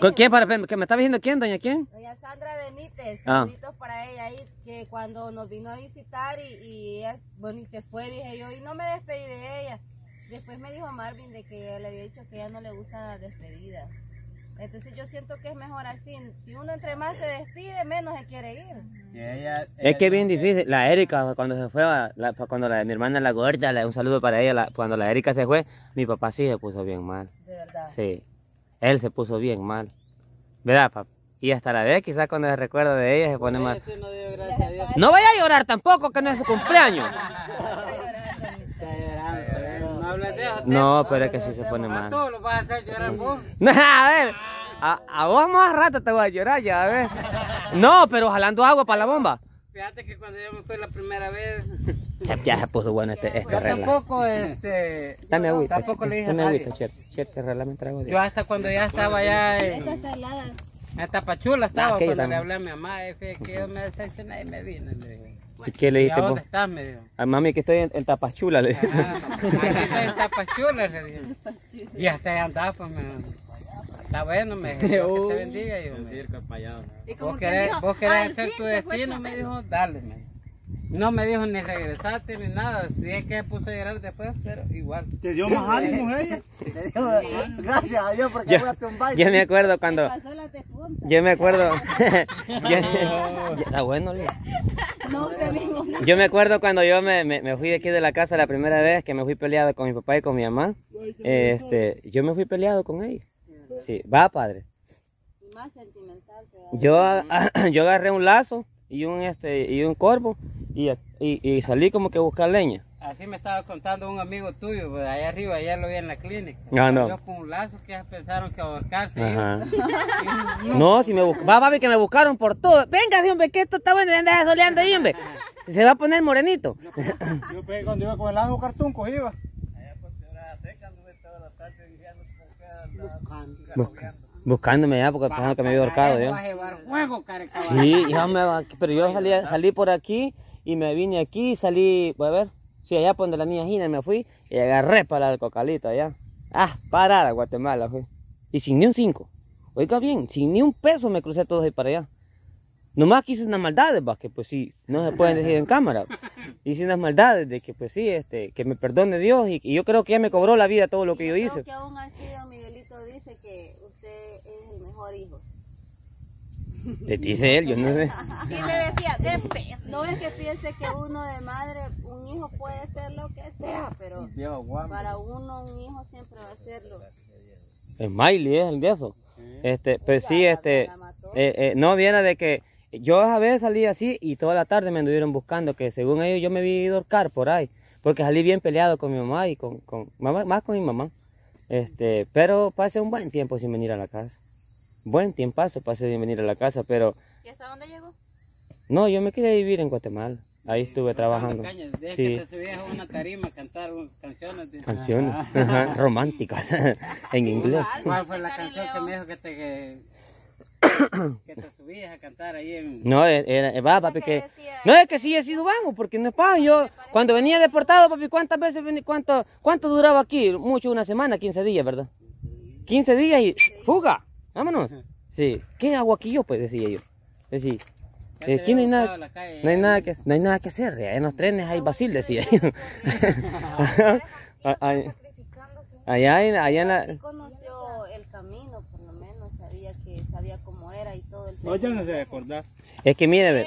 ¿Con ¿Quién para que me está diciendo quién, doña quién? Doña Sandra Benítez, Ah. saluditos para ella ahí, que cuando nos vino a visitar y, y ella, bueno, y se fue, dije yo, y no me despedí de ella. Después me dijo Marvin de que le había dicho que ella no le gusta la despedida. Entonces yo siento que es mejor así. Si uno entre más se despide, menos se quiere ir. Ella, Es que es bien dijo difícil. La Erika, cuando se fue, la- cuando la, mi hermana la gorda, la- un saludo para ella, la- cuando la Erika se fue, mi papá sí se puso bien mal. De verdad. Sí, él se puso bien mal. ¿Verdad, papá? Y hasta la vez, quizás cuando se recuerda de ella, se pone mal. No a Dios. No vaya a llorar tampoco, que no es su cumpleaños. No pero es que sí se pone mal. todos los vas a hacer llorar vos. a ver, a, a vos más rato te voy a llorar ya, a ver. No, pero jalando agua para la bomba. Fíjate que cuando yo me fui la primera vez, Ya, ya se puso bueno este, este yo relajo. tampoco, este, Dame agüita, tampoco le dije a dame nadie. agüita, Cher. Cher, cerrala, me trago de- Yo hasta cuando ya estaba allá en, en Tapachula estaba, cuando le también. hablé a mi mamá, dije que yo me decepcioné y me vine, le dije. ¿Y qué le ¿Y a dijiste dónde estás? Me dijo. A mami que estoy en, en Tapachula, le dije. Ah, aquí estoy en Tapachula, le dije. Y hasta allá andaba, pues me Está bueno, me dijo, Dios que te bendiga. Y yo, me vos que querés, dijo, vos querés "Al hacer tu destino, me dijo, dale, me dijo. No me dijo ni regresarte ni nada. Dije que se puso a llorar después, pero igual. Te dio más ánimo ella. Te dijo, gracias a Dios porque Yo, voy a tumbar. yo me acuerdo cuando... Pasó la defunta. Yo me acuerdo... yo- Está bueno, Lía. No, te digo. Yo me acuerdo cuando yo me, me, me fui de aquí de la casa la primera vez que me fui peleado con mi papá y con mi mamá. Este, yo me fui peleado con ellos. Sí, va padre. Y más sentimental. Yo, yo agarré un lazo y un este y un corvo y, y, y salí como que a buscar leña. Así me estaba contando un amigo tuyo, pues, allá arriba, allá lo vi en la clínica. Ah, no. Yo con un lazo que ya pensaron que ahorcarse. No, si me buscaron, va papi que me buscaron por todo. Venga, sí, hombre, que esto está bueno de andar soleando ahí, hombre. Se va a poner morenito. Yo pegué cuando iba con el lazo cartunco, iba. Busca- buscándome ya porque pensaron que me había ahorcado yo. A llevar fuego. Sí, ya me va- pero yo salí, salí por aquí y me vine aquí y salí, voy a ver, sí, allá por donde la niña Gina me fui y agarré para el cocalito allá. Ah, parar a Guatemala fui. Y sin ni un cinco. Oiga bien, sin ni un peso me crucé todos ahí para allá. Nomás que hice unas maldades, va, que pues sí, no se pueden decir en cámara. Hice unas maldades de que pues sí, este, que me perdone Dios y, y yo creo que ya me cobró la vida todo lo que yo Creo hice. que aún así don Miguelito dice que usted es el mejor hijo. Te dice él, yo no sé. Y me decía, "Qué pe-". no es que piense que uno de madre, un hijo puede ser lo que sea, pero para uno un hijo siempre va a serlo. Es Miley, es el de eso. Este, pues sí, este, eh, eh, no viene de que yo a veces salí así y toda la tarde me anduvieron buscando que según ellos yo me a ahorcar por ahí, porque salí bien peleado con mi mamá y con, con mamá, más con mi mamá. Este, pero pasé un buen tiempo sin venir a la casa. Buen tiempazo pasé sin venir a la casa, pero ¿Y hasta dónde llegó? no, yo me quería vivir en Guatemala. Ahí estuve trabajando. Cañas, de Sí. que te subías a una tarima a cantar canciones. de- Canciones ajá, románticas en inglés. ¿Cuál fue la canción que me dijo que te, que, que te subías a cantar ahí en... No, era, era- va, papi, que... No es que sí he sido vago, porque no es pago. Yo, cuando venía deportado, papi, ¿cuántas veces vení- cuánto, cuánto duraba aquí? Mucho, una semana, 15 días, ¿verdad? 15 días y fuga, vámonos. Sí, ¿qué hago aquí yo? Pues decía yo. Decía, te aquí no hay nada, no hay nada que, no hay nada que hacer. En los trenes hay basil, decía yo. Allá, allá, en- allá en la... Conoció el camino, por lo menos, sabía que sabía cómo era y todo el No, yo no sé de acordar. Es que mire,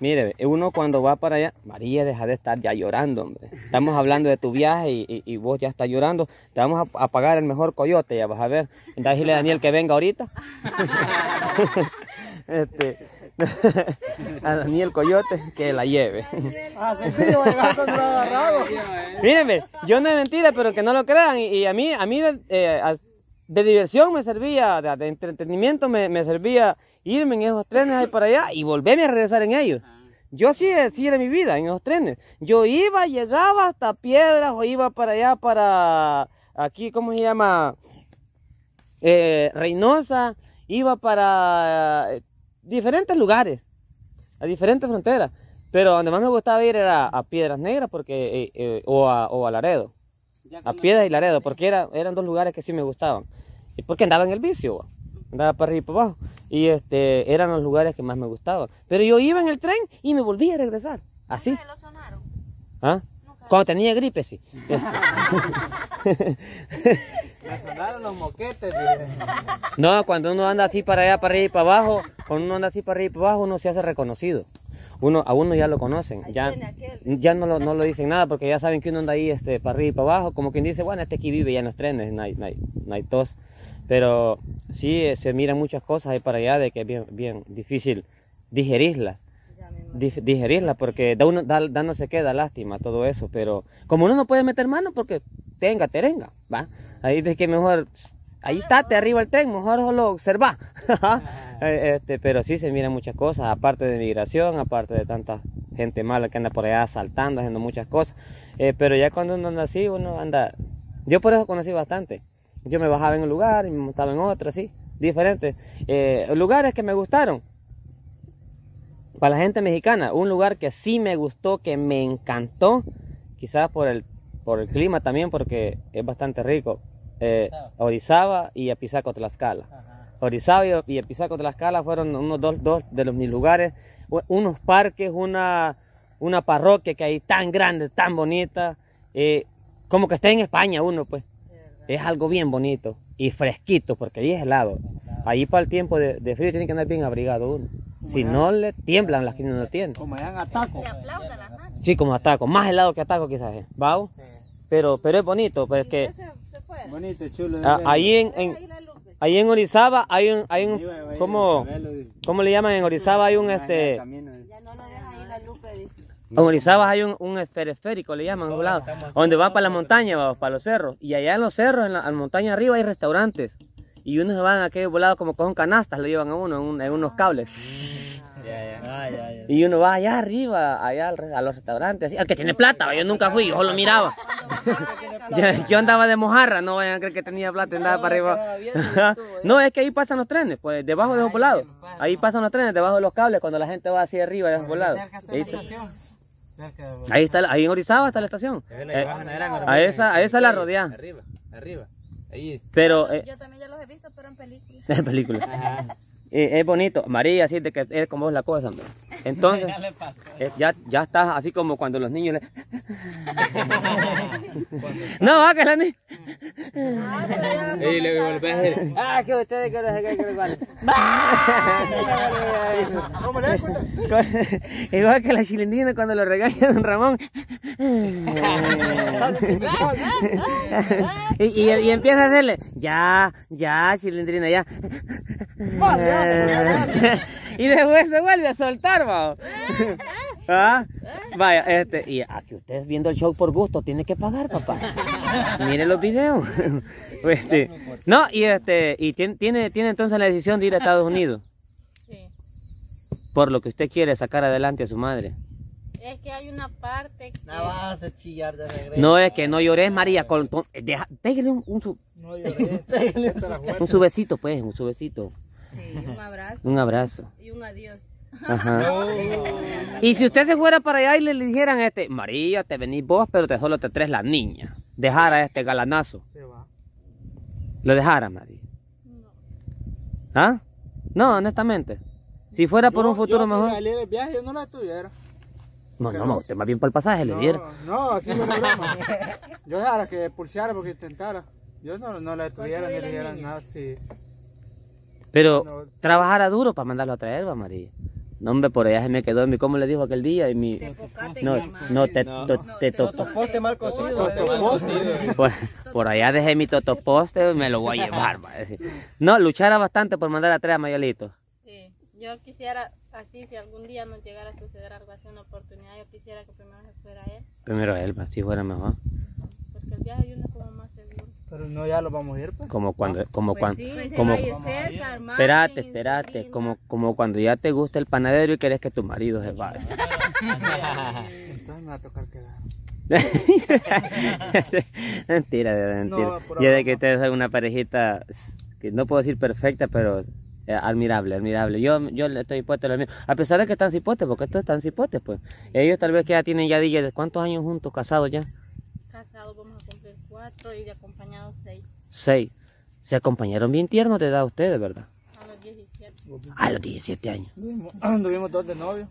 mire, uno cuando va para allá, María, deja de estar ya llorando, hombre. Estamos hablando de tu viaje y, y- y vos ya estás llorando. Te vamos a, a pagar el mejor coyote, ya vas a ver. Entonces dile a Daniel que venga ahorita. este, a Daniel Coyote que la lleve. Ah. Mírenme, yo no es mentira, pero que no lo crean. Y, y a mí, a mí de, eh, a- de diversión me servía, de, de entretenimiento me, me servía irme en esos trenes ahí para allá y volverme a regresar en ellos. Yo sí, sí era mi vida en esos trenes. Yo iba, llegaba hasta Piedras o iba para allá, para aquí, ¿cómo se llama? Eh, Reynosa, iba para eh, diferentes lugares, a diferentes fronteras. Pero donde más me gustaba ir era a Piedras Negras porque, eh, eh, o, a, o a Laredo. A Piedras y Laredo, porque era, eran dos lugares que sí me gustaban. Y porque andaba en el vicio. andaba para arriba y para abajo. Y este, eran los lugares que más me gustaban. Pero yo iba en el tren y me volvía a regresar. Así. ¿Nunca lo sonaron? ¿Ah? Cuando tenía gripe, sí. Me sonaron los moquetes. No, cuando uno anda así para allá, para arriba y para abajo, cuando uno anda así para arriba y para abajo, uno se hace reconocido. Uno, a uno ya lo conocen, ya, ya no, lo, no lo dicen nada porque ya saben que uno anda ahí este, para arriba y para abajo, como quien dice, bueno, este aquí vive ya en los trenes, no hay, no hay, no hay tos. Pero sí eh, se miran muchas cosas ahí para allá de que es bien, bien difícil digerirla, Ya me imagino. dif- digerirla porque da uno, da, da no se queda lástima todo eso, pero como uno no puede meter mano porque tenga, terenga, ¿va? Ahí de que mejor, ahí estate arriba el tren, mejor solo observa. Eh, este, pero sí se miran muchas cosas, aparte de migración, aparte de tanta gente mala que anda por allá asaltando, haciendo muchas cosas. Eh, pero ya cuando uno anda así, uno anda... Yo por eso conocí bastante. Yo me bajaba en un lugar y me montaba en otro, así, diferentes. Eh, lugares que me gustaron. Para la gente mexicana, un lugar que sí me gustó, que me encantó, quizás por el, por el clima también, porque es bastante rico. Eh, Orizaba y Apizaco, Tlaxcala. Orizaba y, y Apizaco, Tlaxcala fueron unos dos, dos de los mis lugares, unos parques, una, una parroquia que hay tan grande, tan bonita, eh, como que está en España uno, pues. Es algo bien bonito y fresquito, porque ahí es helado. Ahí para el tiempo de, de frío tiene que andar bien abrigado uno. Si no le tiemblan las que no tiene. Como allá en Ataco. Sí, como ataco, más helado que ataco quizás es, ¿va? Pero, pero es bonito, pues que ¿Usted se, se fue? Bonito, chulo. ah, ahí en, en- ahí en Orizaba hay un, hay un, ¿cómo, cómo le llaman? En Orizaba hay un, este, Ya no lo deja ahí la Lupe, dice. En Orizaba hay un, un le llaman, un lado, donde van para la montaña, va, para los cerros, y allá en los cerros, en la, en la montaña arriba hay restaurantes, y unos van a aquellos volados como con canastas, lo llevan a uno en, un- en unos cables. Y uno va allá arriba, allá al a los restaurantes, al que tiene plata, yo nunca fui, yo solo miraba. Yo, andaba de mojarra, no vayan a creer que tenía plata, andaba para arriba. no, es que ahí pasan los trenes, pues debajo de los volados. Ahí pasan los trenes, debajo de los cables, cuando la gente va así arriba de los volados. Ahí, está, la- ahí en Orizaba está la estación. Eh, a esa, a esa la rodean. Arriba, arriba. Ahí. Pero, eh, Yo también ya los he visto, pero en películas. es película. Eh, es bonito, María, así de que es como vos la cosa. hombre. Entonces, eh, ya, ya estás así como cuando los niños le... no, va que la ni... Y le volvés a decir. Ah, que ustedes que que que igual. ¿Cómo le das cuenta? Igual que la chilindrina cuando lo regaña don Ramón. y, y, y empieza a hacerle, ya, ya, chilindrina, ya. y después se vuelve a soltar, va. ¿Ah? Vaya, este, y aquí ustedes viendo el show por gusto, tiene que pagar, papá. Mire los videos. Este, no, y este, y tiene, tiene, tiene entonces la decisión de ir a Estados Unidos. Sí. Por lo que usted quiere sacar adelante a su madre. Es que hay una parte que... No vas a chillar de regreso. No es que no llores, María. Con, con- deja- pégale un, un, su, No lloré. un su besito, pues, un su besito. Sí, un abrazo Un abrazo. y un adiós. Ajá. Y si usted se fuera para allá y le dijeran este, María, te venís vos, pero te solo te traes la niña. Dejara este galanazo. Se va. ¿Lo dejara, María? ¿Ah? No, honestamente. Si fuera por un futuro yo, mejor. Si me el viaje, yo no la tuviera. No, no, no, usted más bien para el pasaje le diera. No, no, así no es broma. Yo dejara que pulseara porque intentara. Yo no, no la tuviera ¿Cuánto ni le diera nada. Sí. Pero No. trabajara duro para mandarlo a traer, va María. No, hombre, por allá se me quedó, mi, ¿cómo le dijo aquel día? Y mi, Te no, no, te, No. to- te to- Toposte mal cocido. por, por allá dejé mi totoposte, me lo voy a llevar, va a decir. No, luchara bastante por mandar a traer a Mayolito. Sí. Yo quisiera, así, si algún día nos llegara a suceder algo así, una oportunidad, yo quisiera que primero se fuera él. Primero él, va, si fuera mejor. Porque el viaje de uno es como más seguro. Pero no, ya lo vamos a ir, pues. Como cuando, como Pues cuando, sí, como- César, César, Marvin, espérate, espérate, como, como cuando ya te gusta el panadero y querés que tu marido se vaya. Entonces me va a tocar quedar. mentira, de mentira. No, por ya de que ustedes son una parejita, que no puedo decir perfecta, pero eh, admirable, admirable. Yo, yo le estoy dispuesto a lo mío. A pesar de que están cipotes, porque estos están cipotes, pues. Ellos tal vez que ya tienen ya DJ, ¿cuántos años juntos, casados ya? Casados vamos a cuatro y de acompañados seis. Seis. Se acompañaron bien tiernos de edad ustedes, ¿verdad? A los 17 años. Anduvimos, anduvimos dos de novio.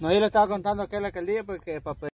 No, yo le estaba contando aquel aquel día porque para